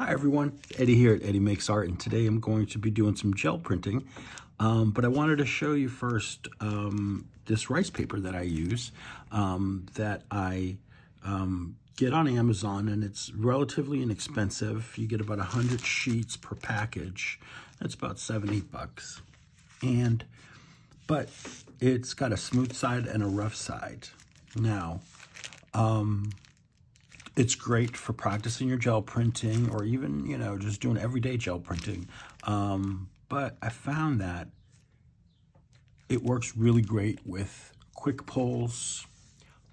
Hi everyone, Eddie here at Eddie Makes Art, and today I'm going to be doing some gel printing. Um, but I wanted to show you first um, this rice paper that I use um, that I um, get on Amazon, and it's relatively inexpensive. You get about 100 sheets per package. That's about 70 bucks. And, but it's got a smooth side and a rough side. Now, um, it's great for practicing your gel printing or even, you know, just doing everyday gel printing. Um, but I found that it works really great with quick pulls,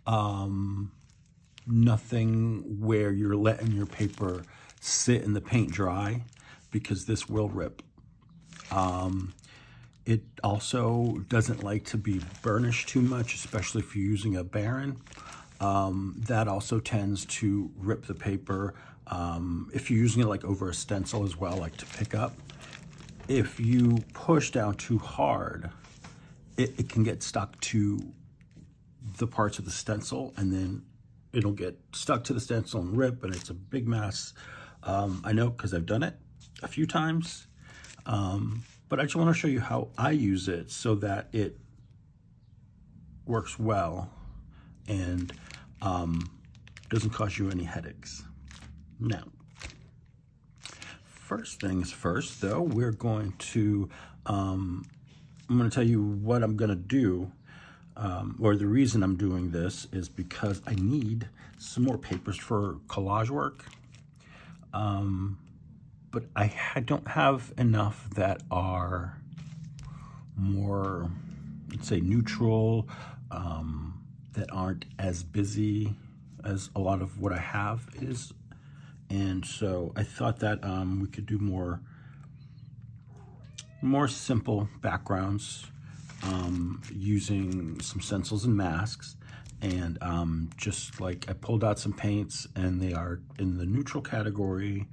um, nothing where you're letting your paper sit in the paint dry because this will rip. Um, it also doesn't like to be burnished too much, especially if you're using a Baren. Um, that also tends to rip the paper. Um, if you're using it like over a stencil as well, like to pick up, if you push down too hard, it, it can get stuck to the parts of the stencil and then it'll get stuck to the stencil and rip and it's a big mess. Um, I know because I've done it a few times, um, but I just want to show you how I use it so that it works well and um, doesn't cause you any headaches. Now, first things first, though, we're going to, um, I'm going to tell you what I'm going to do, um, or the reason I'm doing this is because I need some more papers for collage work. Um, but I, I don't have enough that are more, let's say, neutral, um, that aren't as busy as a lot of what I have is. And so I thought that um, we could do more, more simple backgrounds um, using some stencils and masks. And um, just like I pulled out some paints and they are in the neutral category.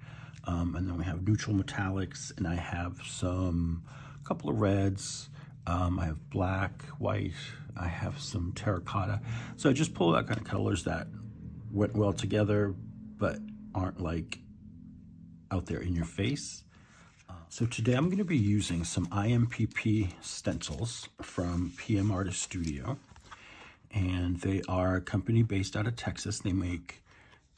Um, and then we have neutral metallics and I have some, couple of reds. Um, I have black, white, I have some terracotta. So I just pulled out kind of colors that went well together, but aren't like out there in your face. Uh, so today I'm going to be using some IMPP stencils from PM Artist Studio. And they are a company based out of Texas. They make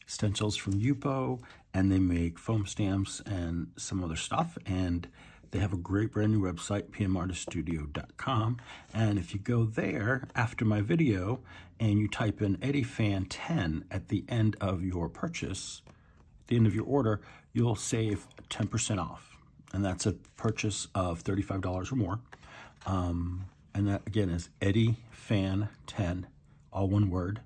stencils from Yupo and they make foam stamps and some other stuff. And they have a great brand new website, pmartiststudio.com. And if you go there after my video and you type in EddieFan10 at the end of your purchase, at the end of your order, you'll save 10% off. And that's a purchase of $35 or more. Um, and that again is EddieFan10, all one word.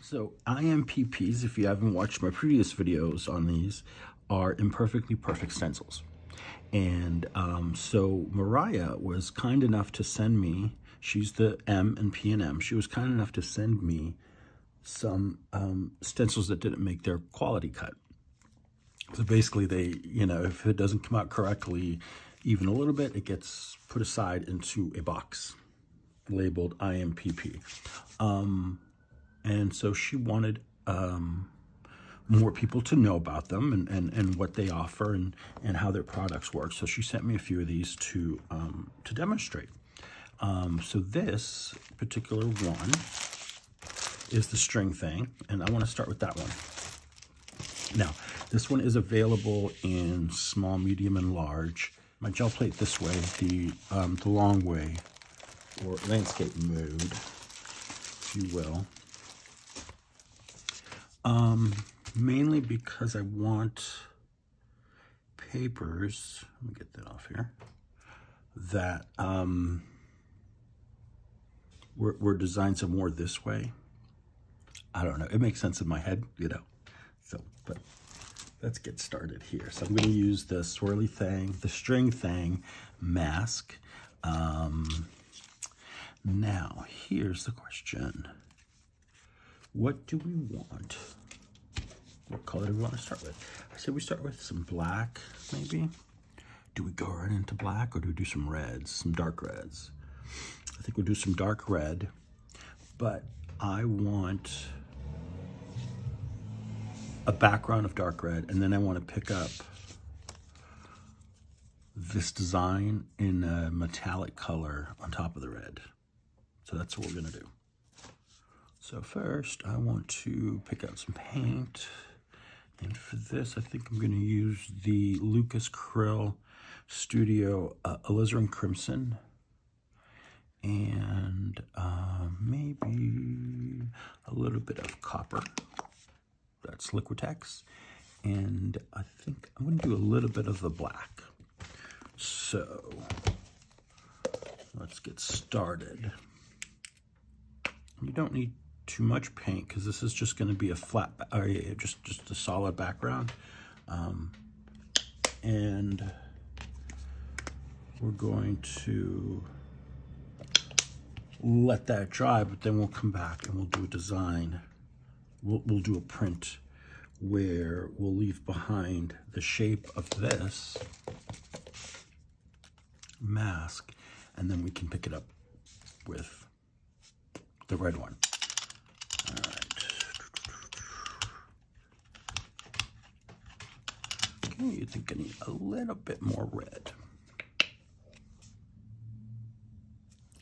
So IMPPs, if you haven't watched my previous videos on these, are imperfectly perfect stencils. And um, so Mariah was kind enough to send me, she's the M and P and M, she was kind enough to send me some um, stencils that didn't make their quality cut. So basically they, you know, if it doesn't come out correctly, even a little bit, it gets put aside into a box labeled IMPP. Um, and so she wanted um, more people to know about them and, and, and what they offer and, and how their products work. So she sent me a few of these to, um, to demonstrate. Um, so this particular one is the string thing, and I want to start with that one. Now, this one is available in small, medium, and large. My gel plate this way, the, um, the long way, or landscape mode, if you will. Um, mainly because I want papers, let me get that off here, that um, were, were designed some more this way. I don't know. It makes sense in my head, you know. So, but let's get started here. So I'm going to use the swirly thing, the string thing mask. Um, now, here's the question. What do we want? What color do we want to start with? I said we start with some black, maybe. Do we go right into black or do we do some reds, some dark reds? I think we'll do some dark red, but I want a background of dark red, and then I want to pick up this design in a metallic color on top of the red. So that's what we're going to do. So first, I want to pick out some paint. And for this, I think I'm going to use the Lukas Cryl Studio uh, Alizarin Crimson. And uh, maybe a little bit of copper. That's Liquitex. And I think I'm going to do a little bit of the black. So let's get started. You don't need too much paint because this is just going to be a flat, or just, just a solid background. Um, and we're going to let that dry, but then we'll come back and we'll do a design. We'll, we'll do a print where we'll leave behind the shape of this mask, and then we can pick it up with the red one. All right. You think I need a little bit more red.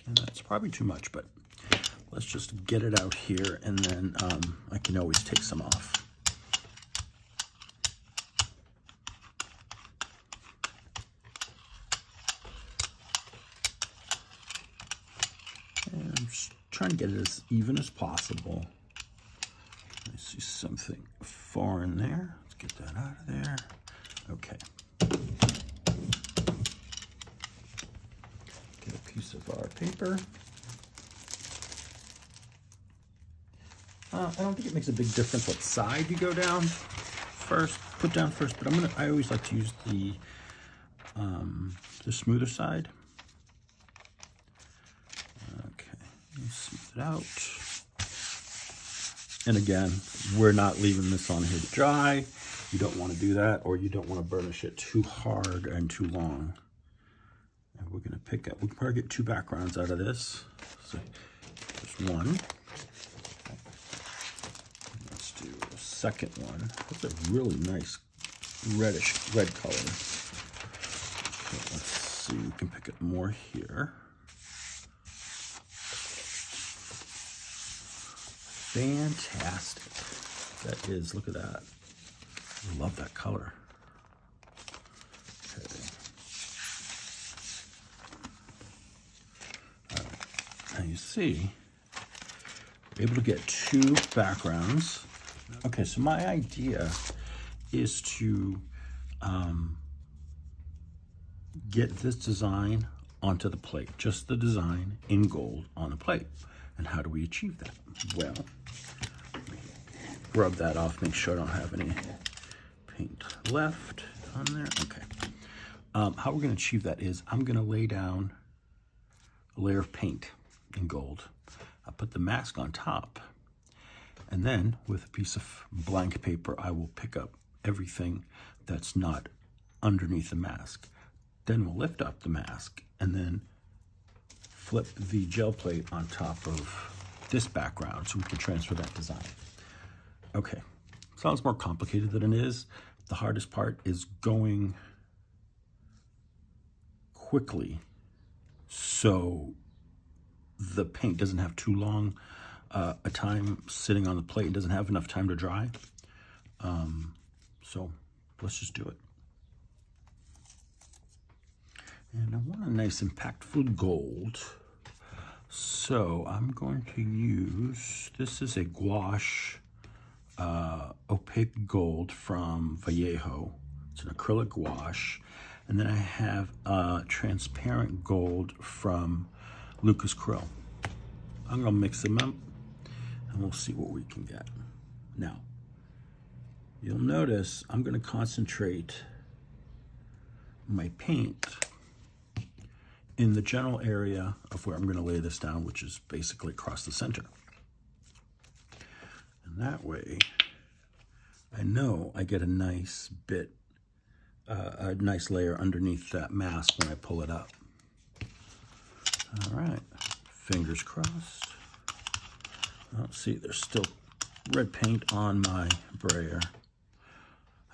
And that's probably too much, but let's just get it out here, and then um, I can always take some off. And I'm just trying to get it as even as possible. I see something foreign there. Let's get that out of there. Okay. Get a piece of our paper. Uh, I don't think it makes a big difference what side you go down first, put down first, but I'm gonna, I always like to use the, um, the smoother side. Okay, smooth it out. And again, we're not leaving this on here to dry. You don't want to do that, or you don't want to burnish it too hard and too long. We're to pick up, we can probably get two backgrounds out of this. So there's one. Let's do a second one. That's a really nice reddish red color. let's see, we can pick up more here. Fantastic. That is, look at that. I love that color. Okay. All right. Now you see, we're able to get two backgrounds. Okay, so my idea is to um, get this design onto the plate, just the design in gold on the plate. And how do we achieve that? Well, rub that off, make sure I don't have any paint left on there. Okay. Um, how we're going to achieve that is I'm going to lay down a layer of paint in gold. I'll put the mask on top. And then with a piece of blank paper, I will pick up everything that's not underneath the mask. Then we'll lift up the mask and then flip the gel plate on top of this background so we can transfer that design. Okay, sounds more complicated than it is. The hardest part is going quickly so the paint doesn't have too long uh, a time sitting on the plate and doesn't have enough time to dry. Um, so let's just do it. And I want a nice impactful gold. So I'm going to use, this is a gouache uh, opaque gold from Vallejo. It's an acrylic gouache. And then I have a transparent gold from Lukas Cryl. I'm gonna mix them up and we'll see what we can get. Now, you'll notice I'm gonna concentrate my paint in the general area of where I'm going to lay this down, which is basically across the center. And that way, I know I get a nice bit, uh, a nice layer underneath that mask when I pull it up. All right, fingers crossed. Oh, see, there's still red paint on my brayer.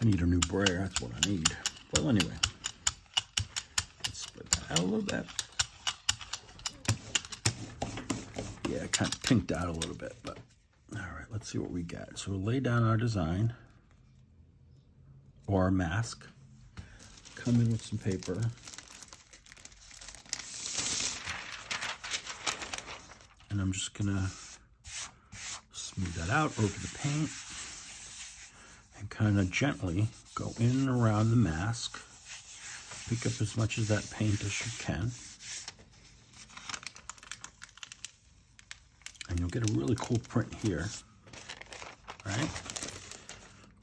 I need a new brayer. That's what I need. Well, anyway, let's spread that out a little bit. Yeah, it kind of pinked out a little bit, but all right, let's see what we got. So we'll lay down our design or our mask. Come in with some paper. And I'm just gonna smooth that out over the paint and kind of gently go in and around the mask. Pick up as much of that paint as you can. And you'll get a really cool print here, right?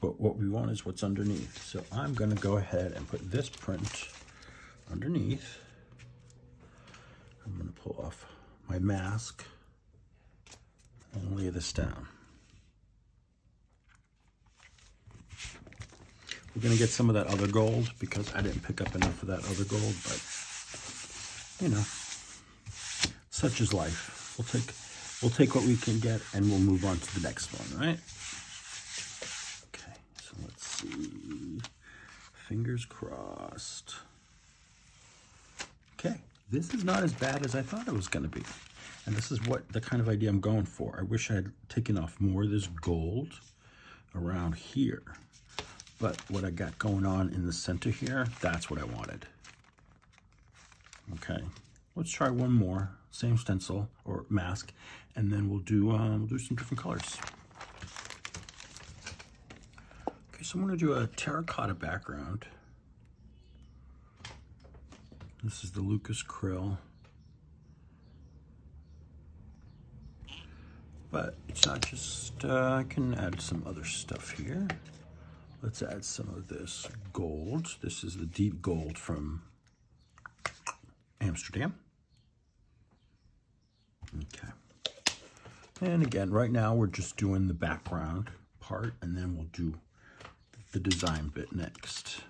But what we want is what's underneath. So I'm gonna go ahead and put this print underneath. I'm gonna pull off my mask and lay this down. We're gonna get some of that other gold because I didn't pick up enough of that other gold, but you know, such is life. We'll take we'll take what we can get and we'll move on to the next one, right? Okay, so let's see. Fingers crossed. Okay, this is not as bad as I thought it was gonna be. And this is what the kind of idea I'm going for. I wish I had taken off more of this gold around here. But what I got going on in the center here, that's what I wanted. Okay, let's try one more, same stencil or mask, and then we'll do, um, we'll do some different colors. Okay, so I'm gonna do a terracotta background. This is the Lukas Cryl. But it's not just, uh, I can add some other stuff here. Let's add some of this gold. This is the deep gold from Amsterdam. Okay. And again, right now we're just doing the background part and then we'll do the design bit next.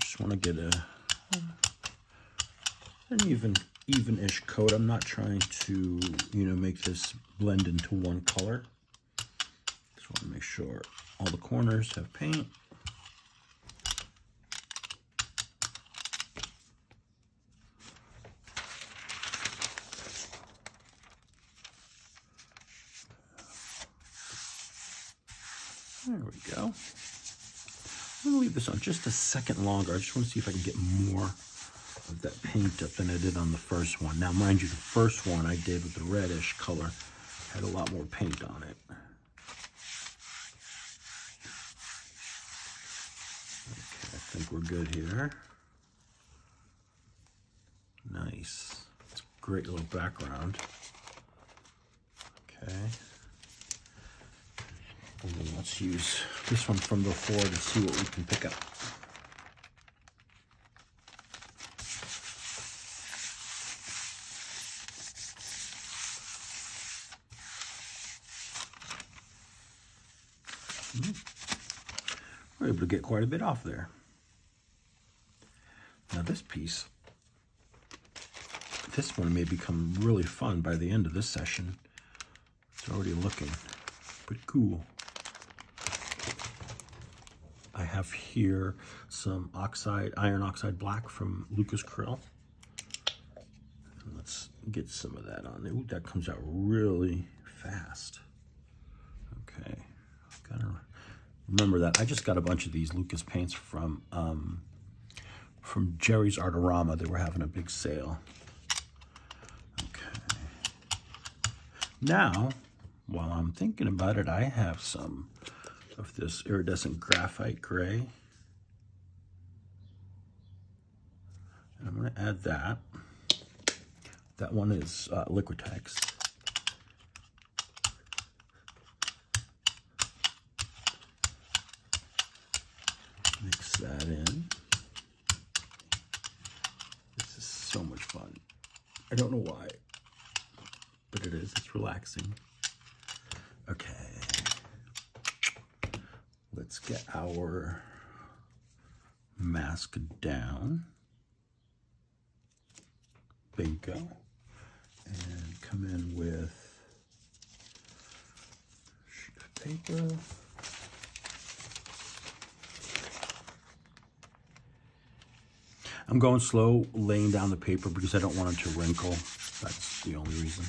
Just want to get a an even even-ish coat. I'm not trying to, you know, make this blend into one color. Just want to make sure all the corners have paint. There we go. I'm gonna leave this on just a second longer. I just want to see if I can get more of that paint up than I did on the first one. Now, mind you, the first one I did with the reddish color had a lot more paint on it. Okay, I think we're good here. Nice. It's a great little background. Okay. And then let's use this one from before to see what we can pick up. Hmm. We're able to get quite a bit off there. Now this piece, this one may become really fun by the end of this session. It's already looking pretty cool. I have here some oxide, iron oxide black from Lukas Cryl. let's get some of that on. Ooh, that comes out really fast. Okay, gotta remember that. I just got a bunch of these Lukas paints from um, from Jerry's Artorama. They were having a big sale. Okay. Now, while I'm thinking about it, I have some of this iridescent graphite gray. And I'm to add that. That one is uh, Liquitex. Mix that in. This is so much fun. I don't know why, but it is. It's relaxing. Okay let's get our mask down. Bingo. And come in with sheet of paper. I'm going slow laying down the paper because I don't want it to wrinkle. That's the only reason.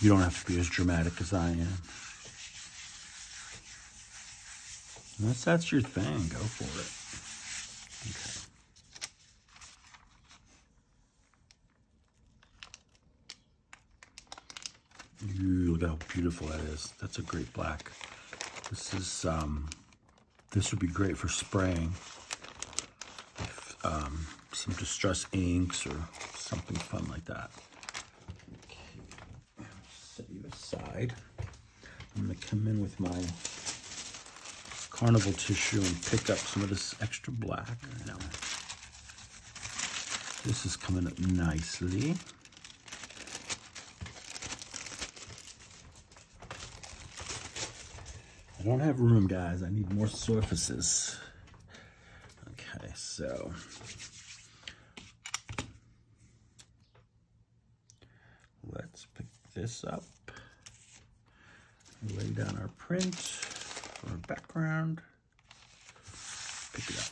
You don't have to be as dramatic as I am. Unless that's your thing, go for it. Okay. Ooh, look how beautiful that is. That's a great black. This is, um, this would be great for spraying. If, um, some distress inks or something fun like that. Okay, set you aside. I'm gonna come in with my carnival tissue and pick up some of this extra black. Now, this is coming up nicely. I don't have room, guys. I need more surfaces. Okay, so let's pick this up. Lay down our print our background. Pick it up.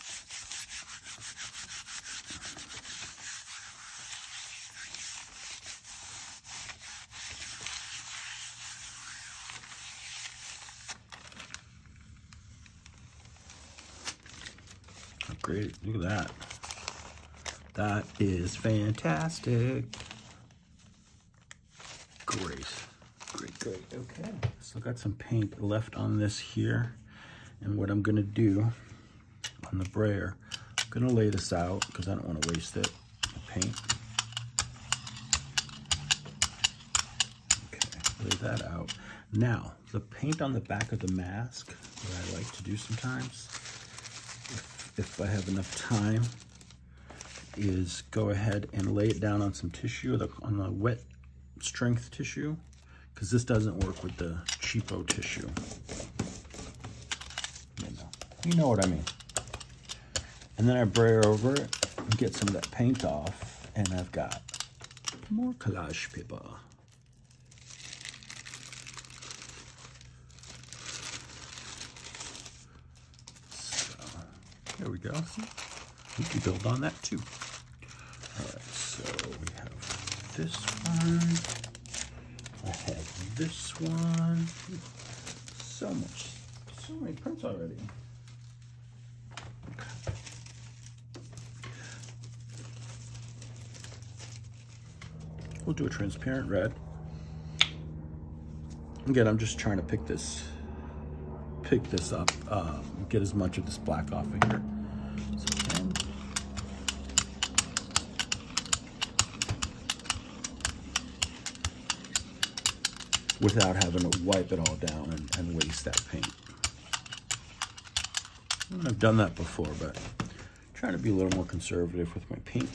Oh, great, look at that. That is fantastic. Great. Great, great, okay. So I got some paint left on this here. And what I'm gonna do on the brayer, I'm gonna lay this out because I don't wanna waste it, the paint. Okay, lay that out. Now, the paint on the back of the mask, that I like to do sometimes, if, if I have enough time, is go ahead and lay it down on some tissue, on the wet strength tissue, because this doesn't work with the cheapo tissue. You know, you know what I mean. And then I brayer over it and get some of that paint off, and I've got more collage paper. So, there we go. We can build on that too. All right, so we have this one. I have this one. So much, so many prints already. We'll do a transparent red. Again, I'm just trying to pick this, pick this up, uh, get as much of this black off of here. Without having to wipe it all down and, and waste that paint. I've done that before, but I'm trying to be a little more conservative with my paint.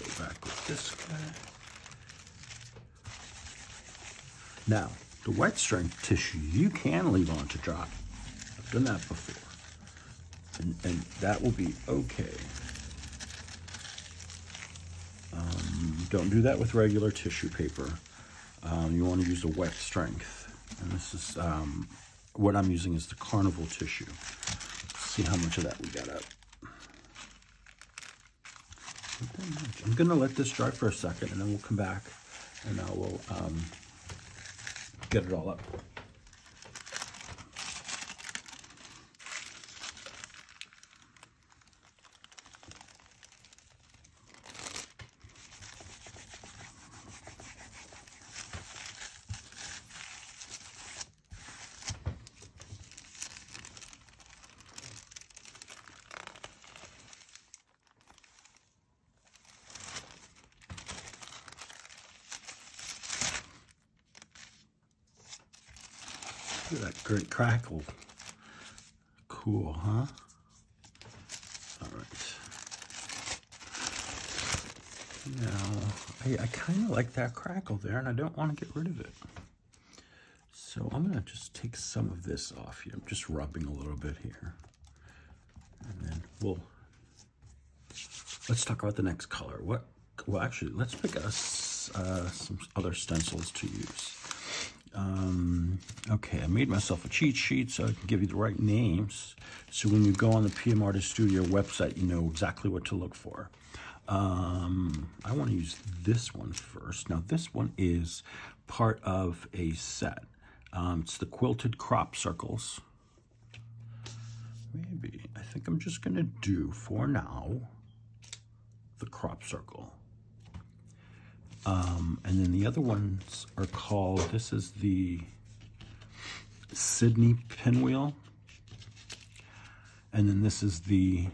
Go back with this guy. Now, the wet strength tissue you can leave on to dry. I've done that before. And, and that will be okay. Don't do that with regular tissue paper. Um, you want to use a wet strength. And this is, um, what I'm using is the carnival tissue. Let's see how much of that we got up. I'm going to let this dry for a second and then we'll come back and I will um, get it all up. Look at that Cool, huh? All right. Now, I, I kind of like that crackle there, and I don't want to get rid of it. So I'm going to just take some of this off here. I'm just rubbing a little bit here. And then we'll let's talk about the next color. What? Well, actually, let's pick us uh, some other stencils to use. Um, okay, I made myself a cheat sheet so I can give you the right names. So when you go on the PM Artist Studio website, you know exactly what to look for. Um, I want to use this one first. Now, this one is part of a set. Um, it's the Quilted Crop Circles. Maybe, I think I'm just going to do, for now, the crop circle. Um, and then the other ones are called, this is the Sydney pinwheel. And then this is the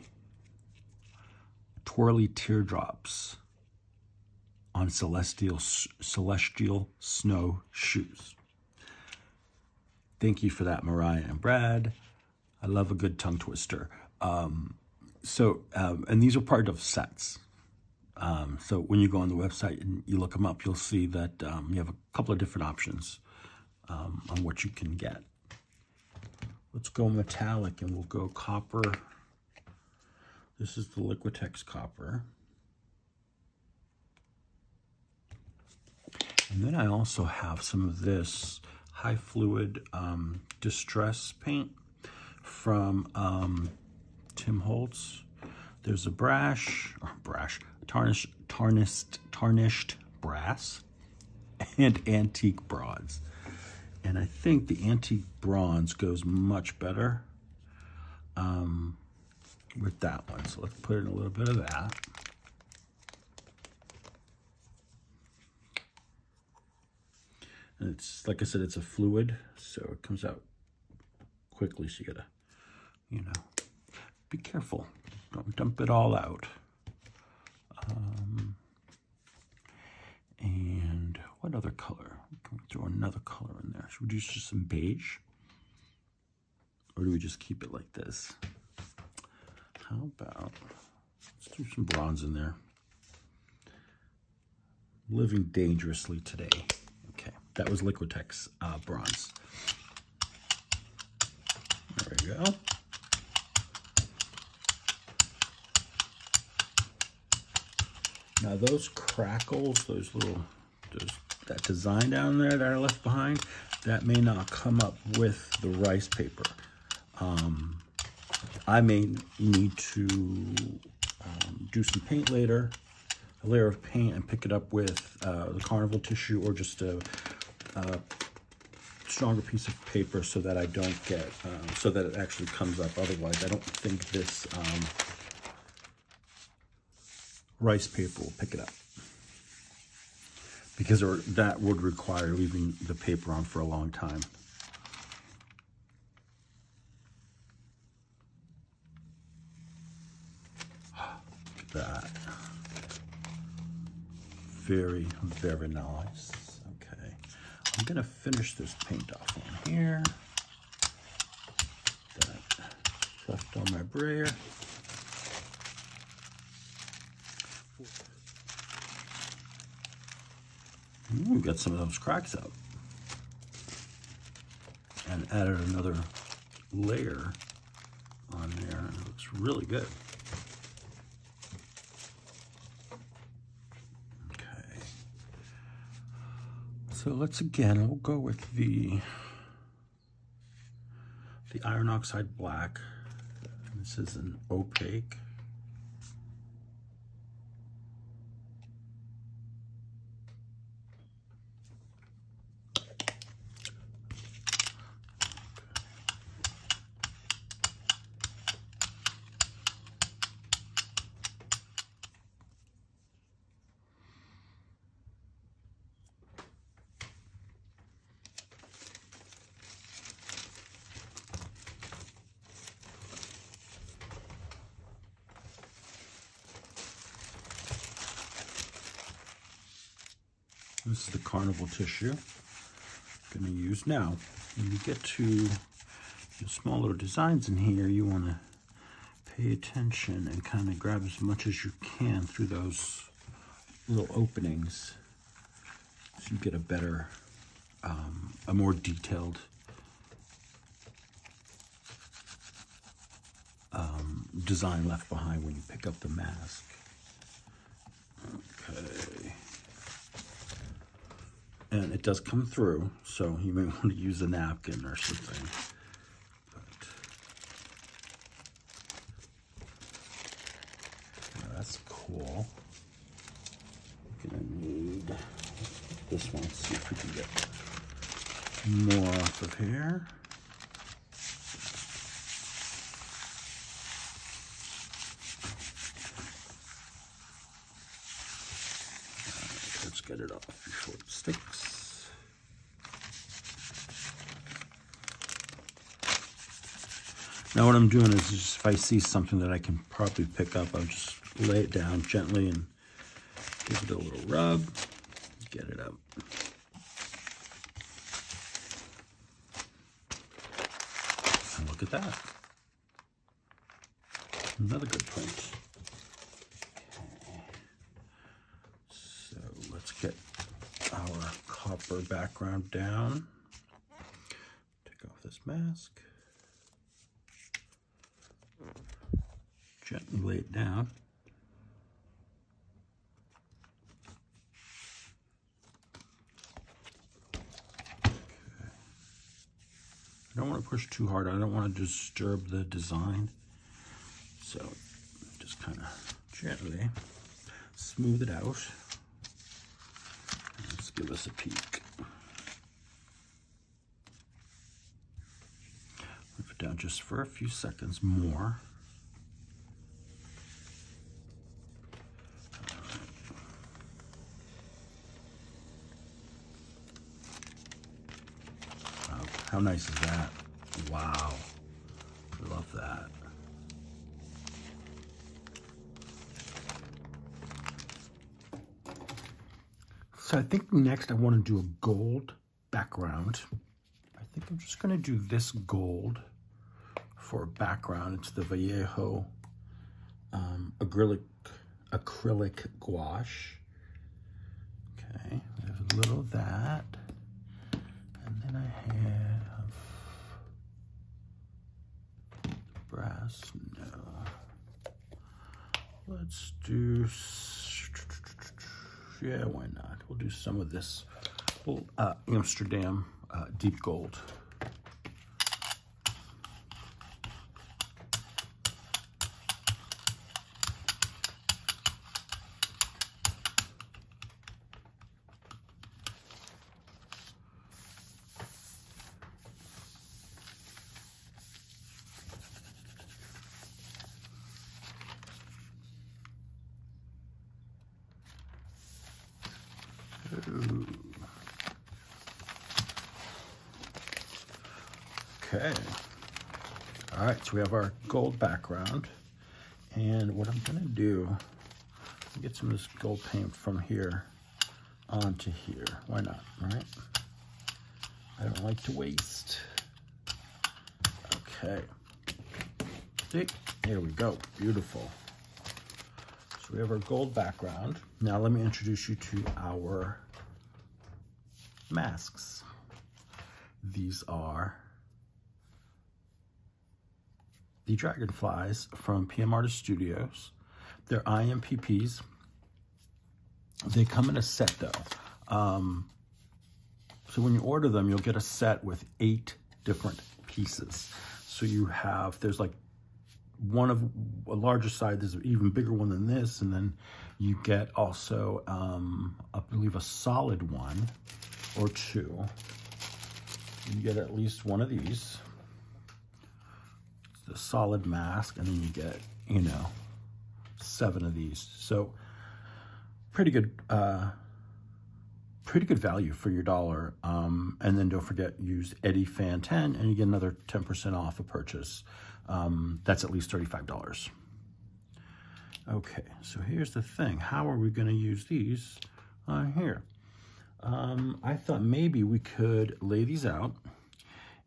twirly teardrops on celestial celestial snow shoes. Thank you for that, Mariah and Brad. I love a good tongue twister. Um, so, um, and these are part of sets. Um, so when you go on the website and you look them up, you'll see that um, you have a couple of different options um, on what you can get. Let's go metallic and we'll go copper. This is the Liquitex copper. And then I also have some of this high fluid um, distress paint from um, Tim Holtz. There's a brash, or brash, tarnished, tarnished, tarnished brass and antique bronze. And I think the antique bronze goes much better um, with that one. So let's put in a little bit of that. And it's, like I said, it's a fluid, so it comes out quickly. So you gotta, you know, be careful. Don't dump it all out. Um, and what other color? Can we throw another color in there? Should we do just some beige? Or do we just keep it like this? How about, let's do some bronze in there. Living dangerously today. Okay, that was Liquitex uh, bronze. There we go. Now those crackles, those little, those, that design down there that are left behind, that may not come up with the rice paper. Um, I may need to um, do some paint later, a layer of paint and pick it up with uh, the carnival tissue or just a, a, stronger piece of paper so that I don't get, um, so that it actually comes up. Otherwise, I don't think this um, rice paper will pick it up because that would require leaving the paper on for a long time. Look at that. Very, very nice. Okay. I'm to finish this paint off on here. That left on my brayer. Ooh, got some of those cracks out. And added another layer on there. It looks really good. Okay. So let's again, we'll go with the the iron oxide black. This is an opaque. This is the I'm going to use now. When you get to the small little designs in here, you want to pay attention and kind of grab as much as you can through those little openings so you get a better, um, a more detailed um, design left behind when you pick up the mask. Okay. And it does come through, so you may want to use a napkin or something. But, that's cool. I'm gonna need this one. See if we can get more off of here. let's get it off before it sticks. Now what I'm doing is just if I see something that I can probably pick up, I'll just lay it down gently and give it a little rub, get it up. And look at that. Another good print. So let's get our copper background down. Take off this mask. Lay it down. I don't want to push too hard. I don't want to disturb the design. So just kind of gently smooth it out. Let's give us a peek. Leave it down just for a few seconds more. How nice is that? Wow. Love that. So I think next I want to do a gold background. I think I'm just going to do this gold for a background. It's the Vallejo um, acrylic, acrylic gouache. Okay, there's a little of that. And then I have brass, no. Let's do, yeah, why not? We'll do some of this uh, Amsterdam uh, deep gold. Okay. All right, so we have our gold background. And what I'm gonna do, get some of this gold paint from here onto here. Why not, right? I don't like to waste. Okay. See, here we go, beautiful. So we have our gold background. Now let me introduce you to our masks. These are the Dragonflies from PM Artist Studios. They're IMPPs. They come in a set though. Um, so when you order them, you'll get a set with eight different pieces. So you have, there's like one of a larger side, there's an even bigger one than this, and then you get also, um, I believe, a solid one or two. You get at least one of these the solid mask, and then you get, you know, seven of these. So pretty good, uh, pretty good value for your dollar. Um, and then don't forget, use Eddie Fan 10 and you get another 10% off a purchase. Um, that's at least $35. Okay, so here's the thing. How are we going to use these on here? Um, I thought maybe we could lay these out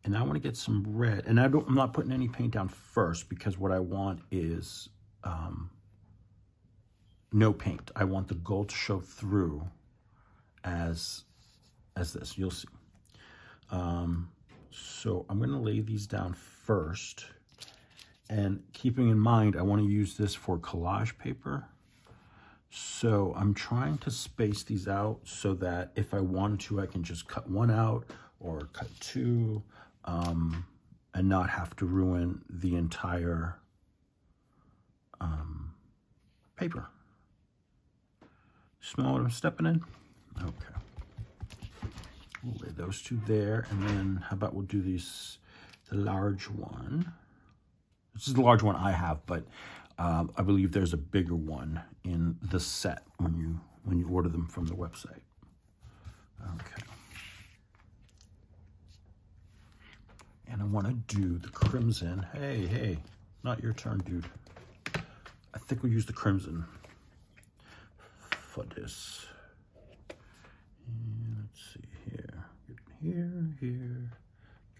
and I want to get some red. And I don't, I'm not putting any paint down first because what I want is um, no paint. I want the gold to show through as, as this. You'll see. Um, so I'm going to lay these down first. And keeping in mind, I want to use this for collage paper. So I'm trying to space these out so that if I wanted to, I can just cut one out or cut two um, and not have to ruin the entire um, paper. Smell what I'm stepping in? Okay. We'll lay those two there, and then how about we'll do these, the large one. This is the large one I have, but um, I believe there's a bigger one in the set when you when you order them from the website. Okay. And I want to do the crimson. Hey, hey, not your turn, dude. I think we'll use the crimson for this. And let's see here. Here, here,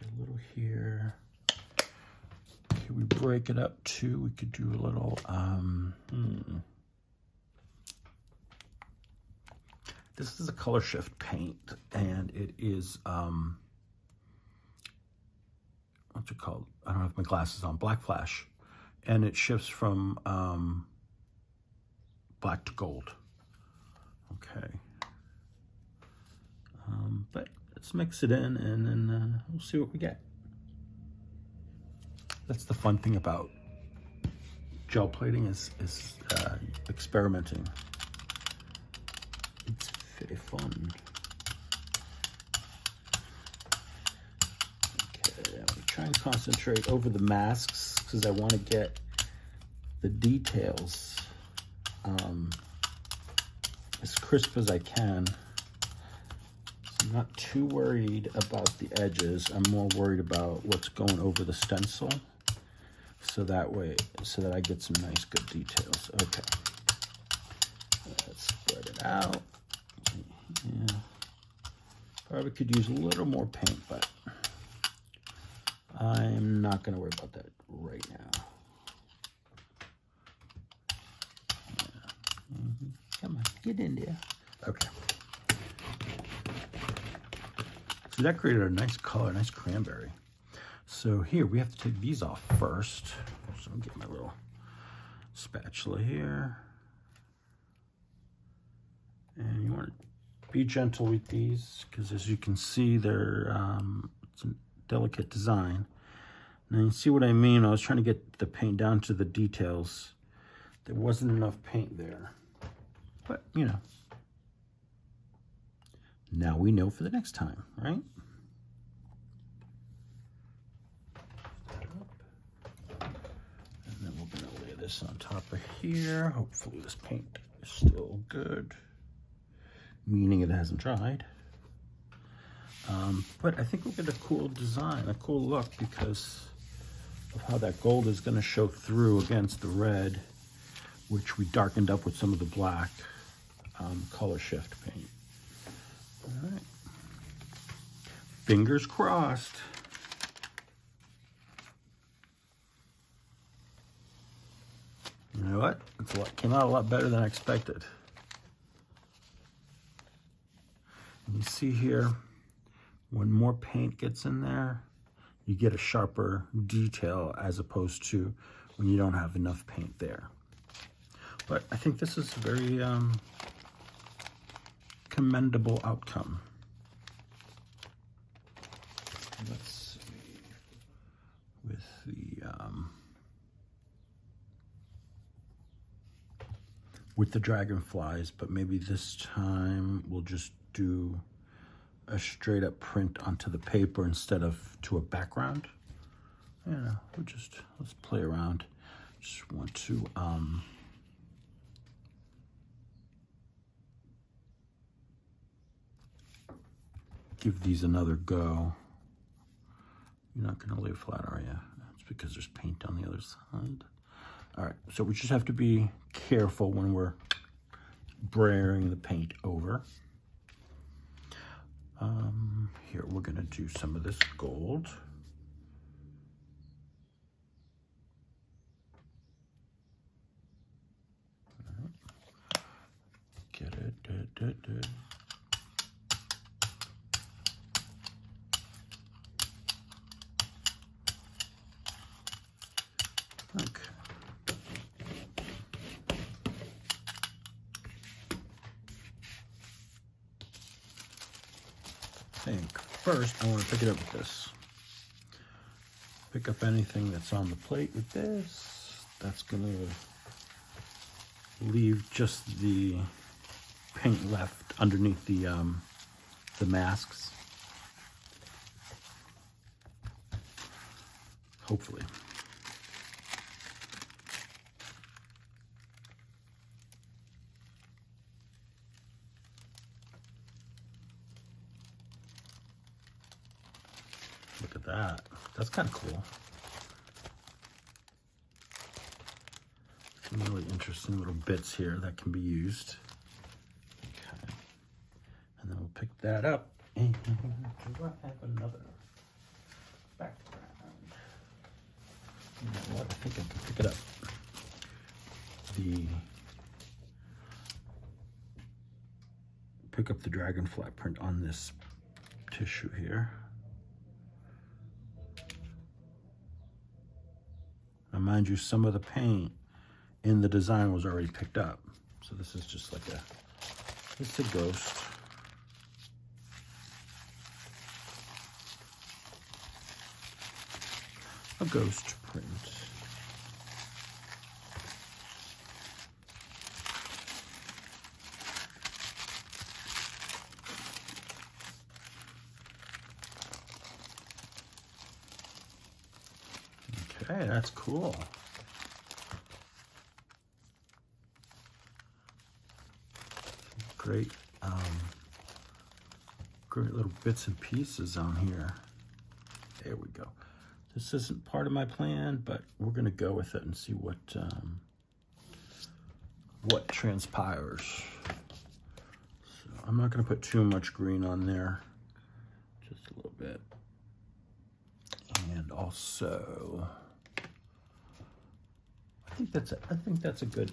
get a little here. Can we break it up too? We could do a little, um, hmm. This is a color shift paint and it is, um, what's it called? I don't have my glasses on, Black Flash. And it shifts from um, black to gold. Okay. Um, but let's mix it in and then uh, we'll see what we get. That's the fun thing about gel plating is, is uh, experimenting. It's very fun. Okay, I'm gonna try and concentrate over the masks because I want to get the details um, as crisp as I can. So I'm not too worried about the edges. I'm more worried about what's going over the stencil. So that way, so that I get some nice good details. Okay. Let's spread it out. Yeah. Probably could use a little more paint, but not going to worry about that right now. Yeah. Mm -hmm. Come on, get in there. Okay. So that created a nice color, nice cranberry. So here, we have to take these off first. So I'm get my little spatula here. And you want to be gentle with these because as you can see, they're um, it's a delicate design. Now you see what I mean? I was trying to get the paint down to the details. There wasn't enough paint there. But, you know, now we know for the next time, right? And then we're going to lay this on top of here. Hopefully this paint is still good, meaning it hasn't dried. Um, but I think we'll get a cool design, a cool look because of how that gold is going to show through against the red, which we darkened up with some of the black um, color shift paint. All right. Fingers crossed. You know what? It's a lot, came out a lot better than I expected. And you see here, when more paint gets in there, you get a sharper detail as opposed to when you don't have enough paint there. But I think this is a very um, commendable outcome. Let's see, with the um, with the dragonflies, but maybe this time we'll just do a straight up print onto the paper instead of to a background. Yeah, we'll just, let's play around. Just want to, um, give these another go. You're not to lay flat, are you? That's because there's paint on the other side. All right, so we just have to be careful when we're braying the paint over. Um, here, we're going to do some of this gold. Get it. think. First, I want to pick it up with this. Pick up anything that's on the plate with this. That's going to leave just the paint left underneath the um, the masks. Hopefully. That. That's kind of cool. Some really interesting little bits here that can be used. Okay. And then we'll pick that up. And I have another background? You know what? I think I can pick it up. The pick up the dragonfly print on this tissue here. Mind you, some of the paint in the design was already picked up. So this is just like a, it's a ghost. A ghost print. Okay, that's cool. Great, um, great little bits and pieces on here. There we go. This isn't part of my plan, but we're gonna go with it and see what um, what transpires. So I'm not gonna put too much green on there, just a little bit. And also, think that's a, I think that's a good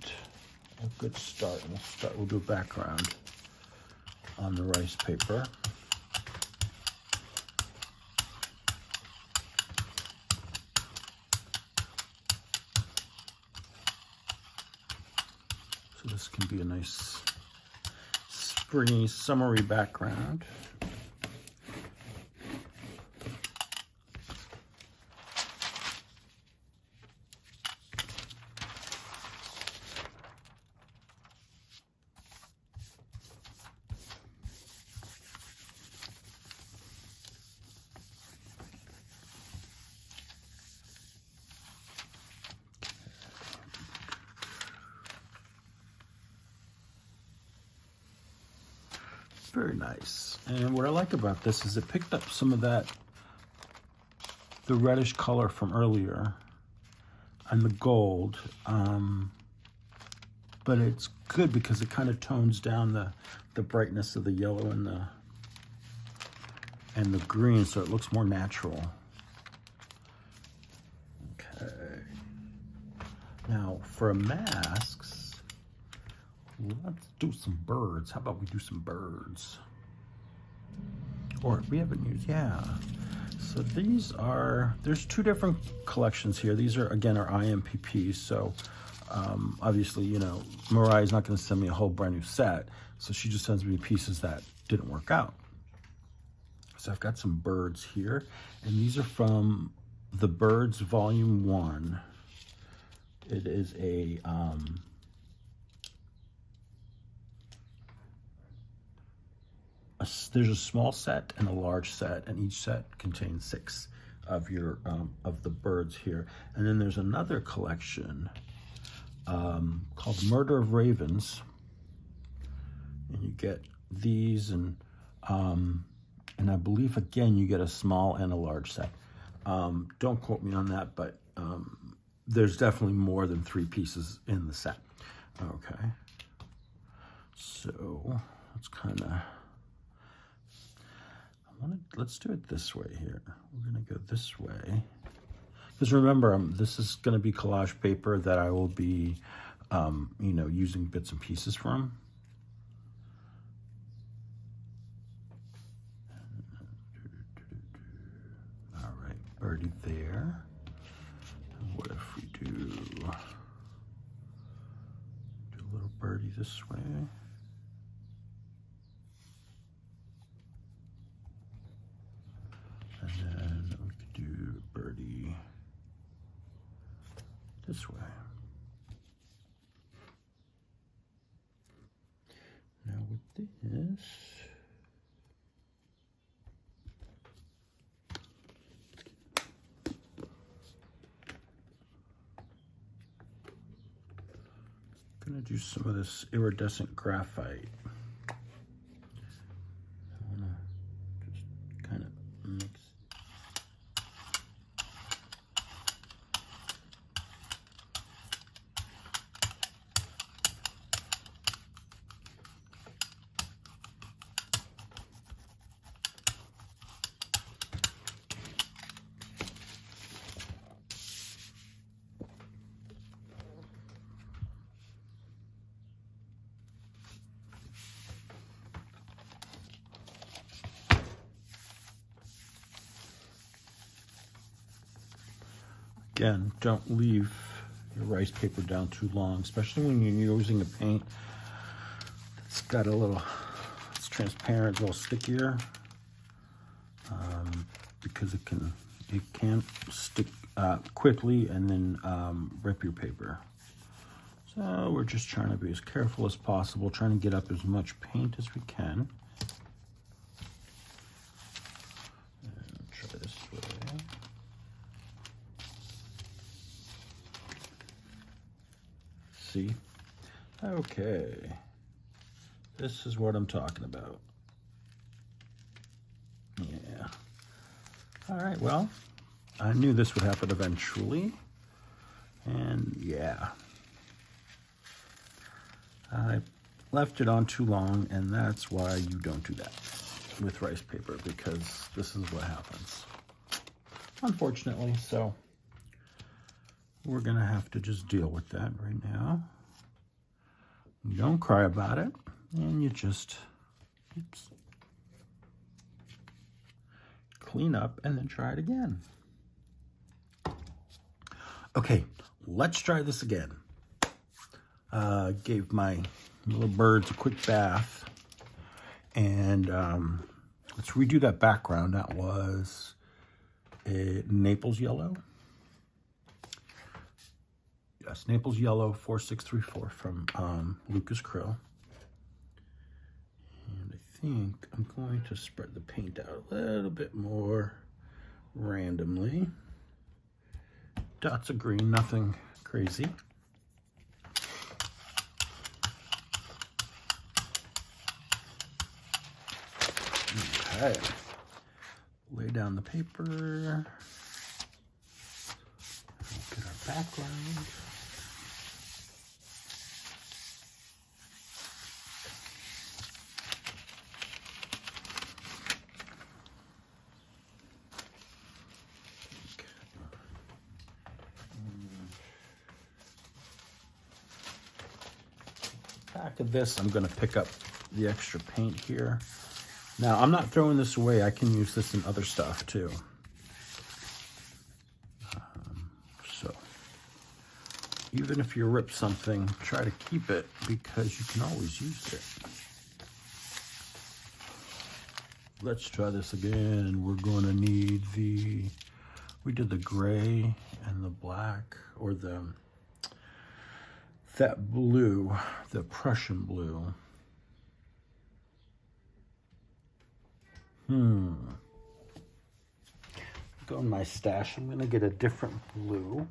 a good start. We'll start. We'll do a background on the rice paper. So this can be a nice springy, summery background. Very nice. And what I like about this is it picked up some of that, the reddish color from earlier and the gold. Um, but it's good because it kind of tones down the, the brightness of the yellow and the and the green so it looks more natural. Okay. Now for masks, let's do some birds. How about we do some birds? Or we haven't used, yeah. So these are, there's two different collections here. These are, again, are IMPPs. So um, obviously, you know, Mariah's not going to send me a whole brand new set. So she just sends me pieces that didn't work out. So I've got some birds here. And these are from the Birds Volume 1. It is a, um, there's a small set and a large set, and each set contains six of your um, of the birds here. And then there's another collection um, called Murder of Ravens, and you get these and um, and I believe again you get a small and a large set. Um, don't quote me on that, but um, there's definitely more than three pieces in the set. Okay, so let's kind of wanna, let's do it this way here. We're gonna go this way. Because remember, um, this is gonna be collage paper that I will be, um, you know, using bits and pieces from. All right, birdie there. What if we do, do a little birdie this way? 30 this way. Now with this, I'm gonna do some of this iridescent graphite. I wanna just kind of Again, don't leave your rice paper down too long, especially when you're using a paint that's got a little, it's transparent, a little stickier, um, because it can, it can stick uh, quickly and then um, rip your paper. So we're just trying to be as careful as possible, trying to get up as much paint as we can. And try this way. See? Okay. This is what I'm talking about. Yeah. All right, well, I knew this would happen eventually. And yeah. I left it on too long, and that's why you don't do that with rice paper, because this is what happens. Unfortunately, so we're going to have to just deal with that right now. You don't cry about it, and you just oops, clean up and then try it again. Okay, let's try this again. Uh, gave my little birds a quick bath, and um, let's redo that background. That was a Naples yellow. Yes, Naples Yellow 4634 from um, Lukas Cryl. And I think I'm going to spread the paint out a little bit more randomly. Dots of green, nothing crazy. Okay. Lay down the paper. Get our background. Back of this, I'm going to pick up the extra paint here. Now, I'm not throwing this away. I can use this in other stuff too. Um, so, even if you rip something, try to keep it because you can always use it. Let's try this again. We're going to need the, we did the gray and the black, or the, that blue, the Prussian blue. Hmm. Go in my stash. I'm going to get a different blue.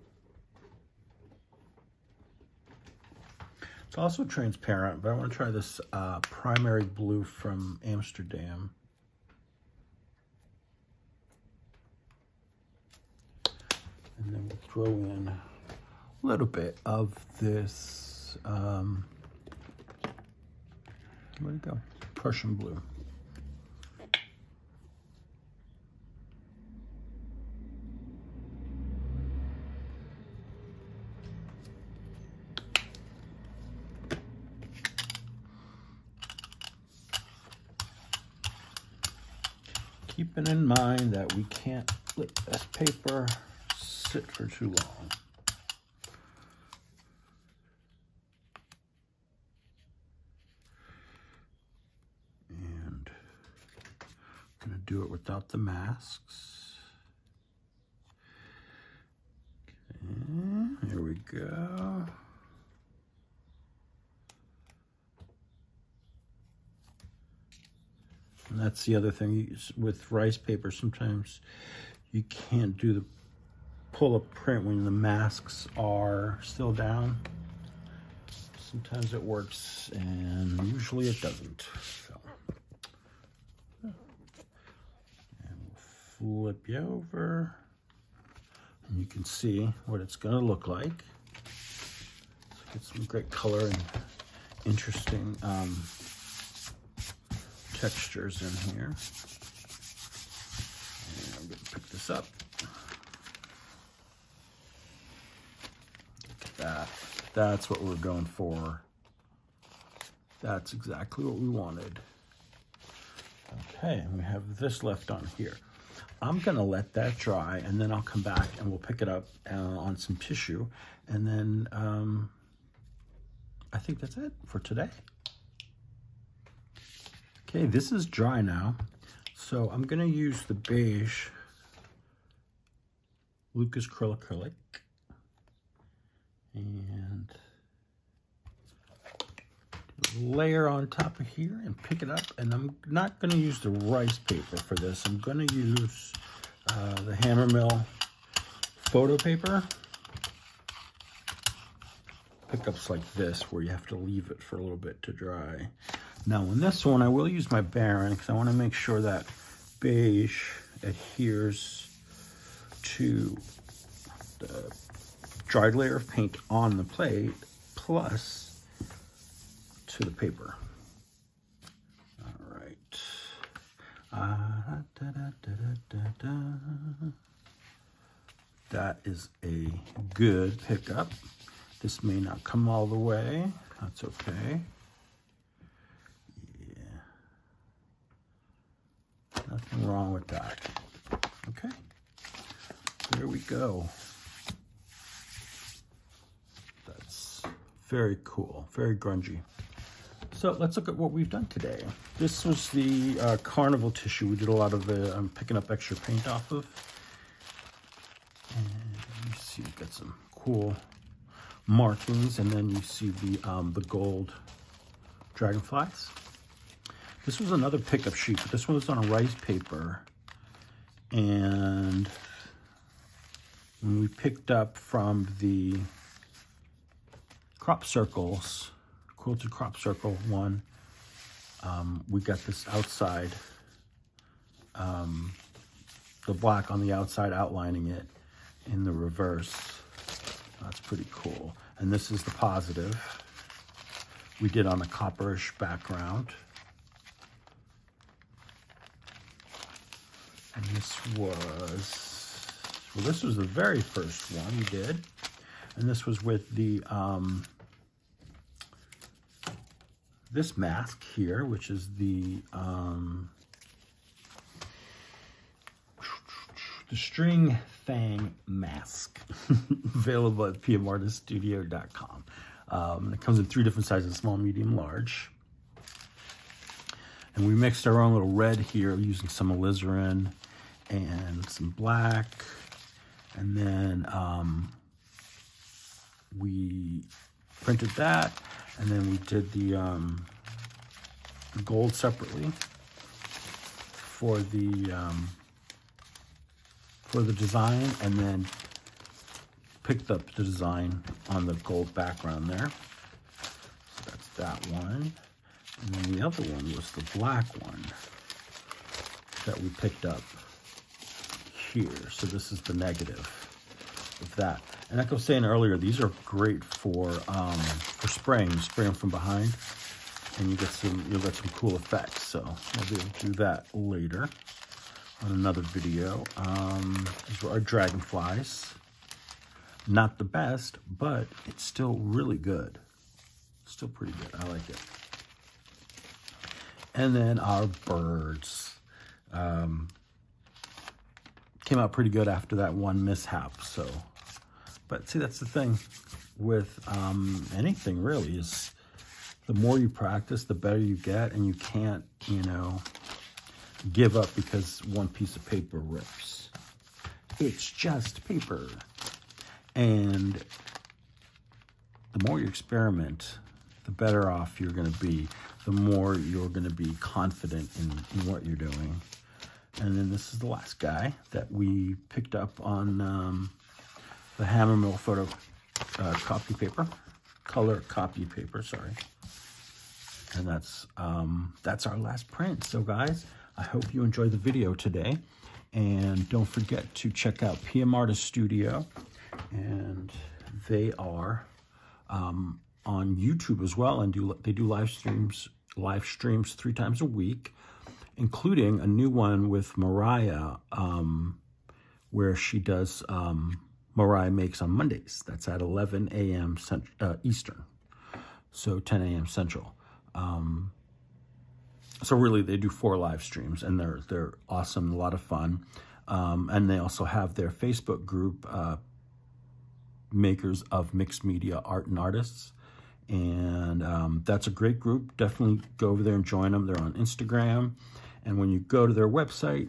It's also transparent, but I want to try this uh, primary blue from Amsterdam. And then we'll throw in little bit of this, um, where'd it go? Prussian blue. keeping in mind that we can't let this paper sit for too long. And I'm it without the masks. Okay, here we go. And that's the other thing with rice paper. Sometimes you can't do the pull a print when the masks are still down. Sometimes it works and usually it doesn't. So. And we'll flip you over and you can see what it's gonna look like. Let's get some great color and interesting um, textures in here. And I'm gonna pick this up. Look at that. That's what we're going for. That's exactly what we wanted. Okay, we have this left on here. I'm gonna let that dry and then I'll come back and we'll pick it up uh, on some tissue and then um, I think that's it for today. Okay, this is dry now. So I'm gonna use the beige Lukas Cryl Acrylic and layer on top of here and pick it up. And I'm not going to use the rice paper for this. I'm going to use uh, the Hammermill photo paper. Pickups like this where you have to leave it for a little bit to dry. Now on this one, I will use my Baren because I want to make sure that beige adheres to the dried layer of paint on the plate plus to the paper. All right. Uh, da, da, da, that is a good pickup. This may not come all the way. That's okay. Yeah. Nothing wrong with that. Okay. There we go. That's very cool, very grungy. So let's look at what we've done today. This was the uh, carnival tissue. We did a lot of the, I'm picking up extra paint off of. And you see, you got some cool markings, and then you see the um, the gold dragonflies. This was another pickup sheet, but this one was on a rice paper. And when we picked up from the crop circles, quilted crop circle one. Um, we got this outside, um, the black on the outside outlining it in the reverse. That's pretty cool. And this is the positive. We did on a copperish background. And this was, well, this was the very first one we did. And this was with the um, this mask here, which is the um, the string fang mask available at pmartiststudio.com. Um, it comes in three different sizes, small, medium, large. And we mixed our own little red here using some alizarin and some black. And then um, we printed that and then we did the, um, gold separately for the um, for the design and then picked up the design on the gold background there. So that's that one. And then the other one was the black one that we picked up here. So this is the negative of that. And like I was saying earlier, these are great for um, for spraying. Spray them from behind, and you get some you'll get some cool effects. So we'll be able to do that later on another video. Um, these are our dragonflies. Not the best, but it's still really good. Still pretty good. I like it. And then our birds. Um, came out pretty good after that one mishap. So but see, that's the thing with um, anything really is the more you practice, the better you get, and you can't, you know, give up because one piece of paper rips. It's just paper. And the more you experiment, the better off you're going to be, the more you're going to be confident in, in what you're doing. And then this is the last guy that we picked up on um, the Hammermill photo uh, copy paper, color copy paper, sorry. And that's um, that's our last print. So guys, I hope you enjoyed the video today. And don't forget to check out PM Artist Studio. And they are um, on YouTube as well, and do they do live streams live streams three times a week, including a new one with Mariah, um, where she does um, Mariah makes on Mondays. That's at 11 a.m. Uh, Eastern, so 10 a.m. Central. Um, so really, they do four live streams, and they're they're awesome, a lot of fun. Um, and they also have their Facebook group, uh, makers of mixed media art and artists. And um, that's a great group. Definitely go over there and join them. They're on Instagram. And when you go to their website,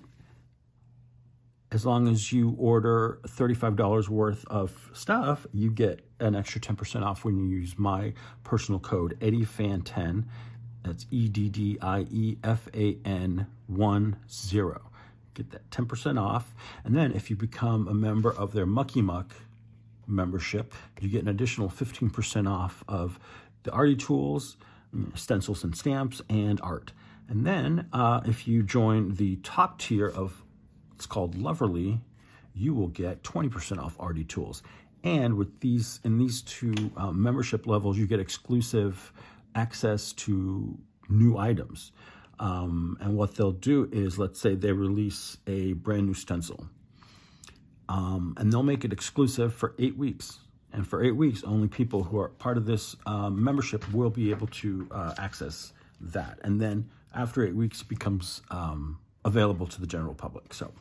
as long as you order $35 worth of stuff, you get an extra 10% off when you use my personal code, EddieFan10. That's E D D I E F A N 1 0. Get that 10% off. And then if you become a member of their Mucky Muck membership, you get an additional 15% off of the Artie tools, stencils and stamps, and art. And then uh, if you join the top tier of, it's called Loverly, you will get 20% off RD tools. And with these, in these two uh, membership levels, you get exclusive access to new items. Um, and what they'll do is, let's say they release a brand new stencil. Um, and they'll make it exclusive for eight weeks. And for eight weeks, only people who are part of this um, membership will be able to uh, access that. And then after eight weeks, becomes um, available to the general public. So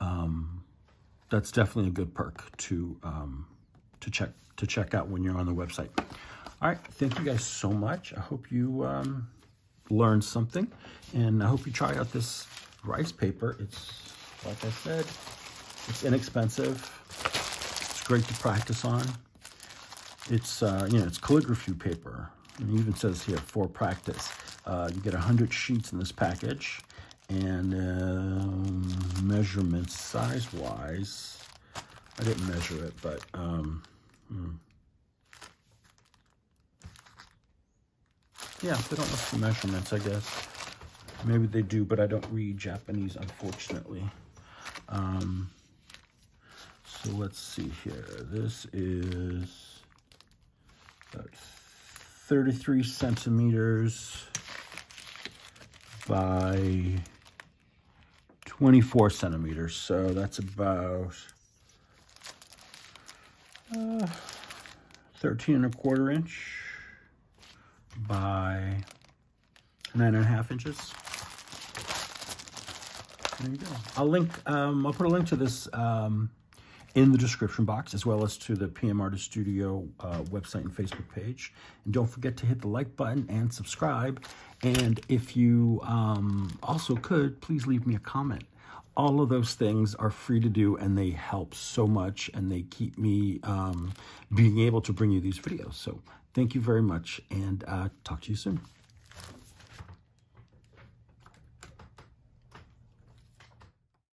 um, that's definitely a good perk to um, to check to check out when you're on the website. All right, thank you guys so much. I hope you um, learned something, and I hope you try out this rice paper. It's, like I said, it's inexpensive. It's great to practice on. It's, uh, you know, it's calligraphy paper. It even says here, for practice. Uh, you get 100 sheets in this package. And uh, measurements size-wise, I didn't measure it, but um, hmm. Yeah, they don't list the measurements, I guess. Maybe they do, but I don't read Japanese, unfortunately. Um, so let's see here. This is 33 centimeters by 24 centimeters. So that's about uh, 13 and a quarter inch by nine and a half inches. There you go. I'll link, um, I'll put a link to this um, in the description box, as well as to the PM Artist Studio uh, website and Facebook page. And don't forget to hit the like button and subscribe. And if you um, also could, please leave me a comment. All of those things are free to do, and they help so much, and they keep me um, being able to bring you these videos. So Thank you very much, and uh, talk to you soon.